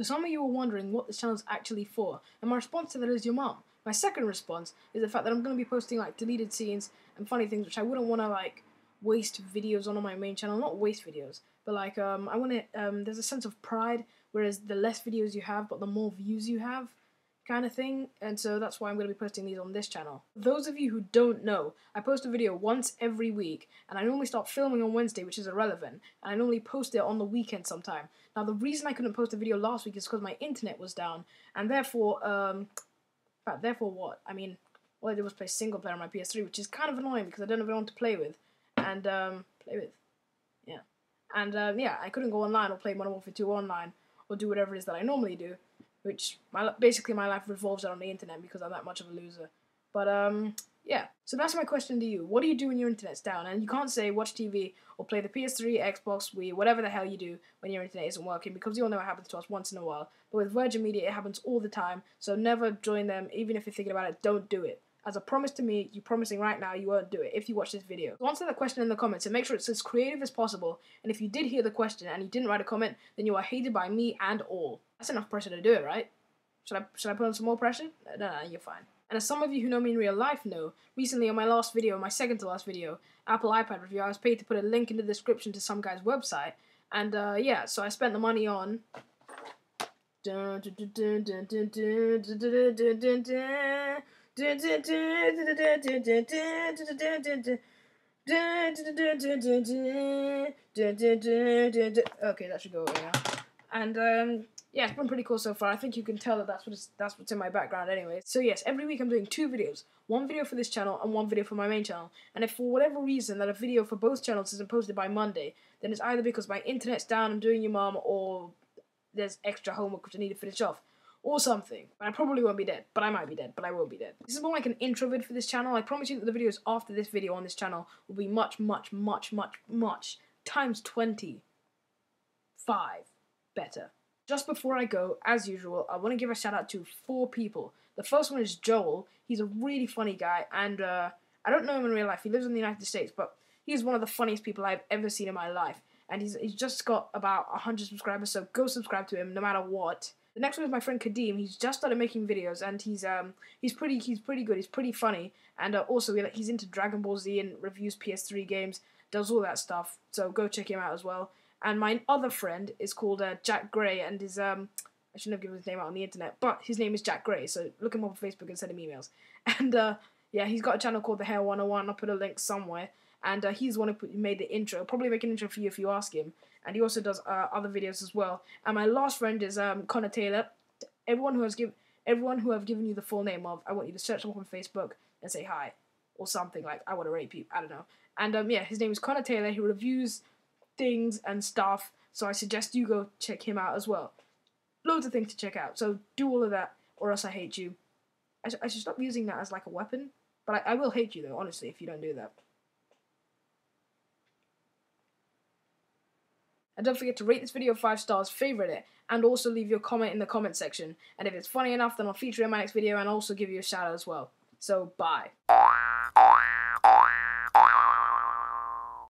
So some of you are wondering what this channel is actually for, and my response to that is your mom. My second response is the fact that I'm going to be posting like deleted scenes and funny things which I wouldn't want to like waste videos on on my main channel. Not waste videos, but like um, I want to. Um, there's a sense of pride, whereas the less videos you have, but the more views you have, kind of thing. And so that's why I'm going to be posting these on this channel. Those of you who don't know, I post a video once every week, and I normally start filming on Wednesday, which is irrelevant, and I normally post it on the weekend sometime. Now the reason I couldn't post a video last week is because my internet was down, and therefore, um, fact, therefore what? I mean, all I did was play single player on my PS3, which is kind of annoying because I don't have anyone to play with, and um, play with, yeah, and um, yeah, I couldn't go online or play Modern Warfare 2 online or do whatever it is that I normally do, which my basically my life revolves around the internet because I'm that much of a loser. But um, yeah. So that's my question to you. What do you do when your internet's down? And you can't say watch TV or play the PS3, Xbox, Wii, whatever the hell you do when your internet isn't working because you all know it happens to us once in a while. But with Virgin Media, it happens all the time. So never join them. Even if you're thinking about it, don't do it. As a promise to me, you're promising right now you won't do it if you watch this video. So answer the question in the comments and make sure it's as creative as possible. And if you did hear the question and you didn't write a comment, then you are hated by me and all. That's enough pressure to do it, right? Should I should I put on some more pressure? No, no, you're fine. And as some of you who know me in real life know, recently on my last video, my second to last video, Apple iPad review, I was paid to put a link in the description to some guy's website. And uh, yeah, so I spent the money on. Okay, that should go away now. And um, yeah, it's been pretty cool so far. I think you can tell that that's what's that's what's in my background anyway. So yes, every week I'm doing two videos. One video for this channel and one video for my main channel. And if for whatever reason that a video for both channels isn't posted by Monday, then it's either because my internet's down, I'm doing your mom, or there's extra homework which I need to finish off. Or something. But I probably won't be dead, but I might be dead, but I won't be dead. This is more like an intro vid for this channel. I promise you that the videos after this video on this channel will be much, much, much, much, much times 25 better. Just before I go, as usual, I want to give a shout out to four people. The first one is Joel. He's a really funny guy, and uh, I don't know him in real life. He lives in the United States, but he's one of the funniest people I've ever seen in my life. And he's, he's just got about 100 subscribers, so go subscribe to him no matter what. The next one is my friend Kadeem. He's just started making videos, and he's um he's pretty he's pretty good. He's pretty funny, and uh, also he's into Dragon Ball Z and reviews PS3 games, does all that stuff. So go check him out as well. And my other friend is called uh, Jack Gray, and is um I shouldn't have given his name out on the internet, but his name is Jack Gray. So look him up on Facebook and send him emails. And uh, yeah, he's got a channel called The Hair 101. I'll put a link somewhere. And uh, he's the one who made the intro. Probably make an intro for you if you ask him. And he also does uh, other videos as well. And my last friend is um, Connor Taylor. Everyone who has given everyone who I've given you the full name of, I want you to search him up on Facebook and say hi or something like I want to rape you. I don't know. And um, yeah, his name is Connor Taylor. He reviews things and stuff so I suggest you go check him out as well. Loads of things to check out. So do all of that, or else I hate you. I, sh- I should stop using that as like a weapon. But I, I will hate you though, honestly, if you don't do that. And don't forget to rate this video 5 stars, favorite it, and also leave your comment in the comment section. And if it's funny enough, then I'll feature it in my next video and also give you a shout out as well. So, bye.